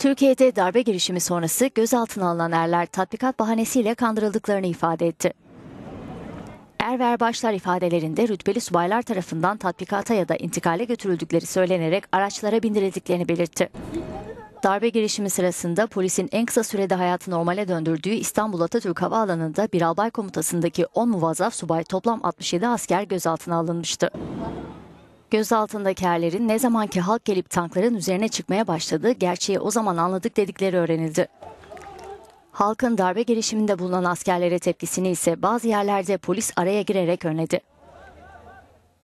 Türkiye'de darbe girişimi sonrası gözaltına alınan erler tatbikat bahanesiyle kandırıldıklarını ifade etti. Er ve erbaşlar ifadelerinde rütbeli subaylar tarafından tatbikata ya da intikale götürüldükleri söylenerek araçlara bindirildiklerini belirtti. Darbe girişimi sırasında polisin en kısa sürede hayatı normale döndürdüğü İstanbul Atatürk Havaalanı'nda bir albay komutasındaki 10 muvazzaf subay toplam 67 asker gözaltına alınmıştı. Gözaltındaki erlerin ne zamanki halk gelip tankların üzerine çıkmaya başladı, gerçeği o zaman anladık dedikleri öğrenildi. Halkın darbe girişiminde bulunan askerlere tepkisini ise bazı yerlerde polis araya girerek önledi.